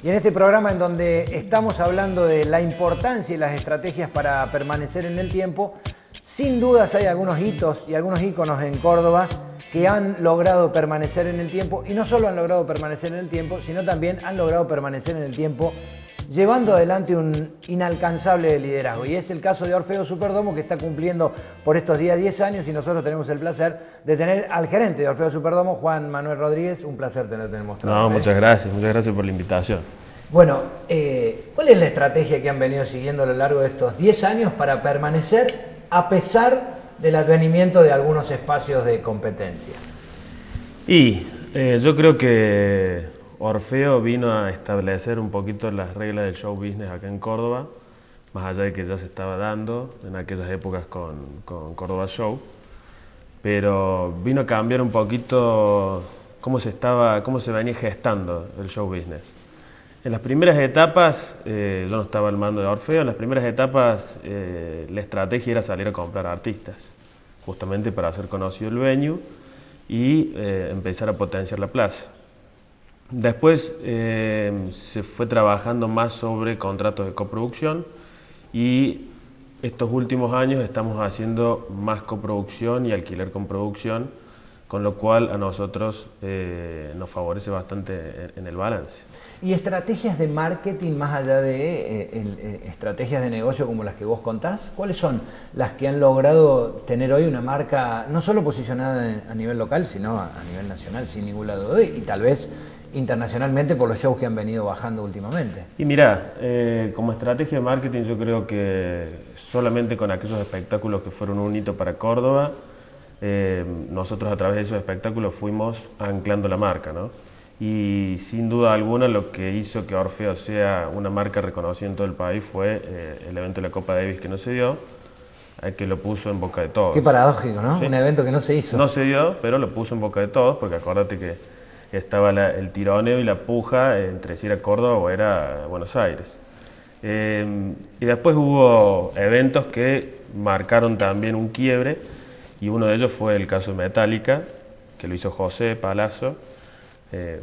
Y en este programa en donde estamos hablando de la importancia y las estrategias para permanecer en el tiempo, sin dudas hay algunos hitos y algunos íconos en Córdoba que han logrado permanecer en el tiempo. Y no solo han logrado permanecer en el tiempo, sino también han logrado permanecer en el tiempo llevando adelante un inalcanzable liderazgo. Y es el caso de Orfeo Superdomo que está cumpliendo por estos días 10 años y nosotros tenemos el placer de tener al gerente de Orfeo Superdomo, Juan Manuel Rodríguez. Un placer tenerte en el mostrador. No, muchas gracias, muchas gracias por la invitación. Bueno, eh, ¿cuál es la estrategia que han venido siguiendo a lo largo de estos 10 años para permanecer a pesar del advenimiento de algunos espacios de competencia? Y eh, yo creo que Orfeo vino a establecer un poquito las reglas del show business acá en Córdoba, más allá de que ya se estaba dando en aquellas épocas con, Córdoba Show, pero vino a cambiar un poquito cómo se, estaba, cómo se venía gestando el show business. En las primeras etapas, eh, yo no estaba al mando de Orfeo, en las primeras etapas eh, la estrategia era salir a comprar artistas, justamente para hacer conocido el venue y eh, empezar a potenciar la plaza. Después eh, se fue trabajando más sobre contratos de coproducción y estos últimos años estamos haciendo más coproducción y alquiler con producción, con lo cual a nosotros eh, nos favorece bastante en el balance. ¿Y estrategias de marketing más allá de eh, estrategias de negocio como las que vos contás? ¿Cuáles son las que han logrado tener hoy una marca no solo posicionada a nivel local, sino a, nivel nacional, sin ningún lado y tal vez internacionalmente por los shows que han venido bajando últimamente. Y mira, eh, como estrategia de marketing yo creo que solamente con aquellos espectáculos que fueron un hito para Córdoba, eh, nosotros a través de esos espectáculos fuimos anclando la marca, ¿no? Y sin duda alguna lo que hizo que Orfeo sea una marca reconocida en todo el país fue eh, el evento de la Copa Davis que no se dio, que lo puso en boca de todos. Qué paradójico, ¿no? Un evento que no se hizo. No se dio, pero lo puso en boca de todos, porque acuérdate que estaba el tironeo y la puja entre si era Córdoba o era Buenos Aires. Em, y después hubo eventos que marcaron también un quiebre y uno de ellos fue el caso de Metallica, que lo hizo José Palazzo, eh,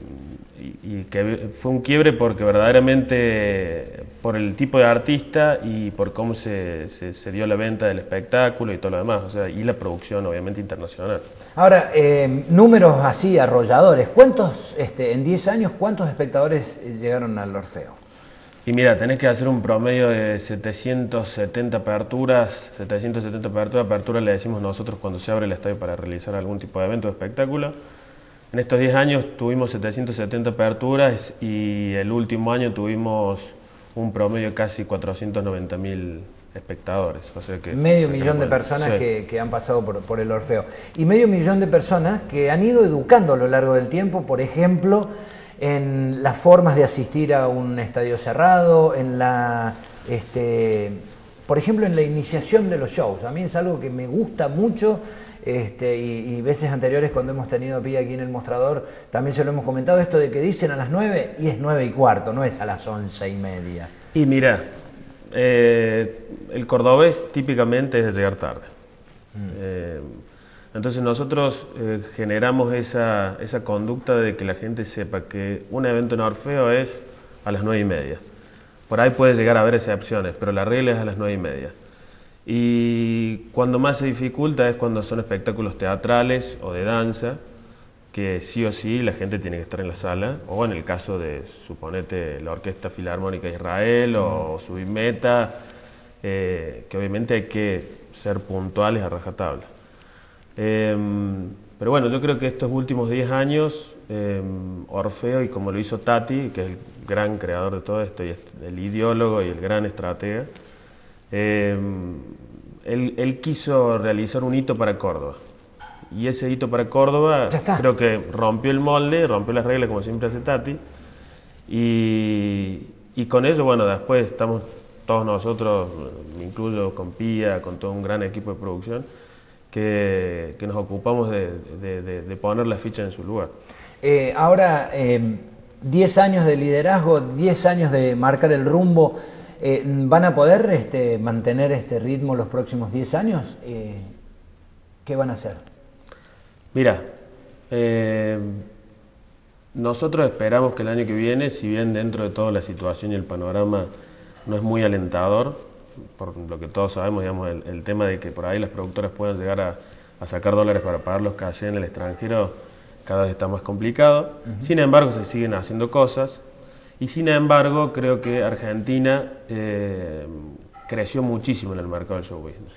y, que fue un quiebre porque verdaderamente por el tipo de artista y por cómo se, se, dio la venta del espectáculo y todo lo demás, o sea, y la producción obviamente internacional. Ahora, eh, números así arrolladores, ¿cuántos, este, en 10 años, cuántos espectadores llegaron al Orfeo? Y mira, tenés que hacer un promedio de 770 aperturas, 770 aperturas, apertura le decimos nosotros cuando se abre el estadio para realizar algún tipo de evento o espectáculo. En estos 10 años tuvimos 770 aperturas y el último año tuvimos un promedio de casi 490 mil espectadores. medio millón de personas que, han pasado por, el Orfeo. Y medio millón de personas que han ido educando a lo largo del tiempo, por ejemplo, en las formas de asistir a un estadio cerrado, en la... Este, por ejemplo, en la iniciación de los shows. A mí es algo que me gusta mucho este, y, veces anteriores cuando hemos tenido pie aquí en el mostrador, también se lo hemos comentado, esto de que dicen a las 9 y es 9 y cuarto, no es a las 11 y media. Y mira, eh, el cordobés típicamente es de llegar tarde. Mm. Eh, entonces nosotros eh, generamos esa, esa conducta de que la gente sepa que un evento en Orfeo es a las 9 y media. Por ahí puede llegar a haber excepciones, pero la regla es a las 9 y media. Y cuando más se dificulta es cuando son espectáculos teatrales o de danza, que sí o sí la gente tiene que estar en la sala, o en el caso de, suponete, la Orquesta Filarmónica de Israel o Subimeta, eh, que obviamente hay que ser puntuales a rajatabla. Em, pero bueno, yo creo que estos últimos 10 años, em, Orfeo, y como lo hizo Tati, que es el gran creador de todo esto, y el ideólogo y el gran estratega, Em, él, quiso realizar un hito para Córdoba. Y ese hito para Córdoba creo que rompió el molde, rompió las reglas como siempre hace Tati. Y, con eso, bueno, después estamos todos nosotros, me incluyo con Pía, con todo un gran equipo de producción, que, nos ocupamos de, poner la ficha en su lugar. Eh, ahora, 10 em, años de liderazgo, 10 años de marcar el rumbo. Eh, ¿Van a poder este, mantener este ritmo los próximos 10 años? Eh, ¿Qué van a hacer? Mira, eh, nosotros esperamos que el año que viene, si bien dentro de toda la situación y el panorama no es muy alentador, por lo que todos sabemos, digamos, el, tema de que por ahí las productoras puedan llegar a, sacar dólares para pagar los calle en el extranjero, cada vez está más complicado. Sin embargo, se siguen haciendo cosas. Y sin embargo, creo que Argentina eh, creció muchísimo en el mercado del show business.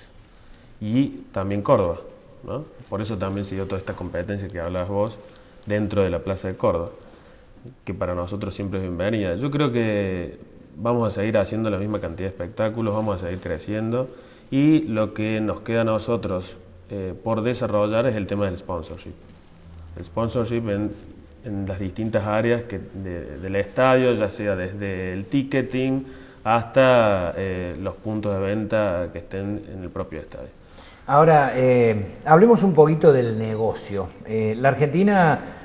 Y también Córdoba. ¿no? Por eso también siguió toda esta competencia que hablabas vos dentro de la Plaza de Córdoba, que para nosotros siempre es bienvenida. Yo creo que vamos a seguir haciendo la misma cantidad de espectáculos, vamos a seguir creciendo y lo que nos queda a nosotros eh, por desarrollar es el tema del sponsorship. El sponsorship en, las distintas áreas que del estadio, ya sea desde el ticketing hasta eh, los puntos de venta que estén en el propio estadio. Ahora, eh, hablemos un poquito del negocio. la Argentina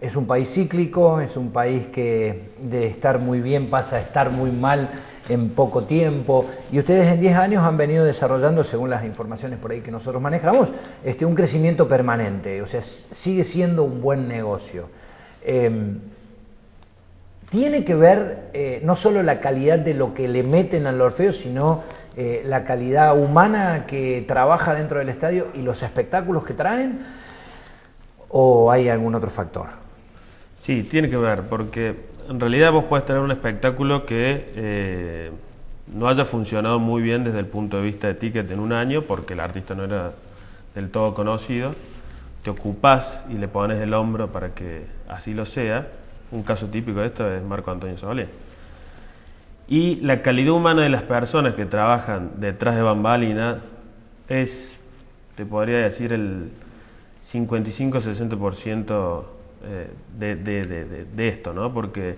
es un país cíclico, es un país que de estar muy bien pasa a estar muy mal en poco tiempo. Y ustedes en 10 años han venido desarrollando, según las informaciones por ahí que nosotros manejamos, este, un crecimiento permanente. O sea, sigue siendo un buen negocio. Em, tiene que ver eh, no solo la calidad de lo que le meten al Orfeo, sino eh, la calidad humana que trabaja dentro del estadio y los espectáculos que traen, o hay algún otro factor? Sí, tiene que ver, porque en realidad vos puedes tener un espectáculo que eh, no haya funcionado muy bien desde el punto de vista de ticket en un año, porque el artista no era del todo conocido, te ocupás y le pones el hombro para que así lo sea. Un caso típico de esto es Marco Antonio Solé. Y la calidad humana de las personas que trabajan detrás de Bambalina es, te podría decir, el 55-60% eh, de, esto, ¿no? porque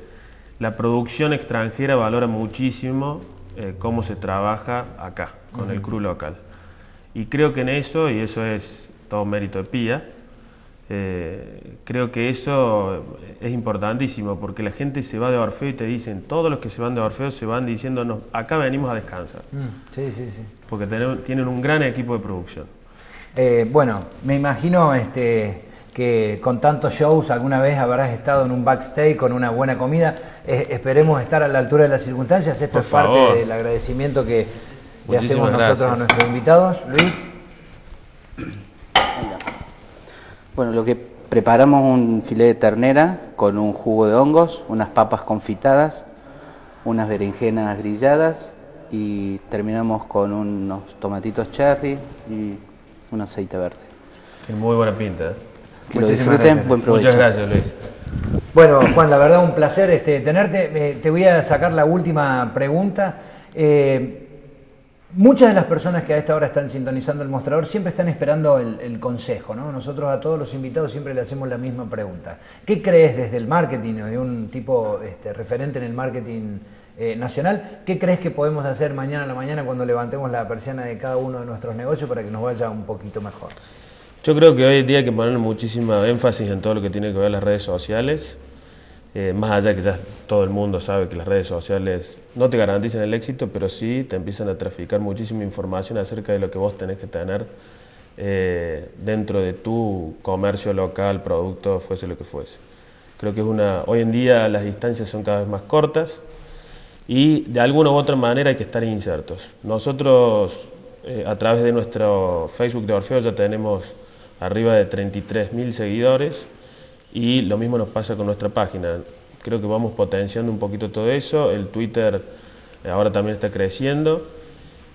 la producción extranjera valora muchísimo eh, cómo se trabaja acá, con el crew local. Y creo que en eso, y eso es todo mérito de Pía, eh, creo que eso es importantísimo porque la gente se va de Orfeo y te dicen, todos los que se van de Orfeo se van diciéndonos, acá venimos a descansar. Mm, sí, sí, sí. Porque tienen, un gran equipo de producción. Bueno, me imagino este, que con tantos shows alguna vez habrás estado en un backstage con una buena comida. esperemos estar a la altura de las circunstancias. Esto es parte del agradecimiento que le hacemos nosotros a nuestros invitados. Luis. Bueno, lo que preparamos un filete de ternera con un jugo de hongos, unas papas confitadas, unas berenjenas grilladas y terminamos con unos tomatitos cherry y un aceite verde. muy buena pinta. ¿eh? Que lo disfruten, buen provecho. Muchas gracias, Luis. Bueno, Juan, la verdad un placer este, tenerte. te voy a sacar la última pregunta. Eh, muchas de las personas que a esta hora están sintonizando el mostrador siempre están esperando el, consejo, ¿no? Nosotros a todos los invitados siempre le hacemos la misma pregunta. ¿Qué crees desde el marketing, de un tipo este, referente en el marketing eh, nacional? ¿Qué crees que podemos hacer mañana a la mañana cuando levantemos la persiana de cada uno de nuestros negocios para que nos vaya un poquito mejor? Yo creo que hoy en día hay que poner muchísima énfasis en todo lo que tiene que ver las redes sociales, eh, más allá que ya todo el mundo sabe que las redes sociales no te garantizan el éxito, pero sí te empiezan a traficar muchísima información acerca de lo que vos tenés que tener eh, dentro de tu comercio local, producto, fuese lo que fuese. Creo que es una, hoy en día las distancias son cada vez más cortas y de alguna u otra manera hay que estar insertos. Nosotros eh, a través de nuestro Facebook de Orfeo ya tenemos arriba de 33.000 seguidores y lo mismo nos pasa con nuestra página. Creo que vamos potenciando un poquito todo eso, el Twitter eh, ahora también está creciendo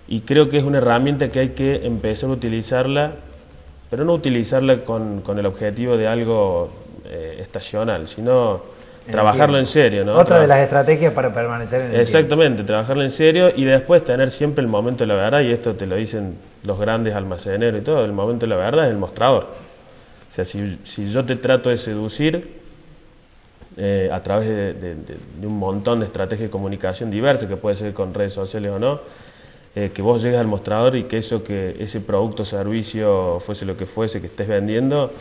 y creo que es una herramienta que hay que empezar a utilizarla, pero no utilizarla con, con el objetivo de algo eh, estacional, sino trabajarlo en serio. ¿no? Otra de las estrategias para permanecer en el Exactamente, trabajarlo en serio y después tener siempre el momento de la verdad, y esto te lo dicen los grandes almaceneros y todo, el momento de la verdad es el mostrador. O sea, si, si yo te trato de seducir eh, a través de, un montón de estrategias de comunicación diversas, que puede ser con redes sociales o no, eh, que vos llegues al mostrador y que eso que ese producto o servicio fuese lo que fuese que estés vendiendo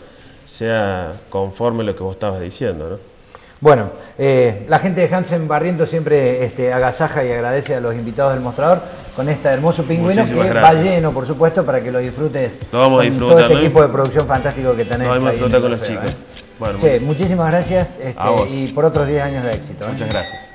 sea conforme a lo que vos estabas diciendo, ¿no? Bueno, eh, la gente de Hansen Barriento siempre este, agasaja y agradece a los invitados del mostrador con este hermoso pingüino que va lleno, por supuesto, para que lo disfrutes lo vamos con a todo este equipo de producción fantástico que tenés. Vamos a disfrutar con los chicos. ¿eh? Bueno, Che, muchísimas gracias este, y por otros 10 años de éxito. ¿eh? Muchas gracias.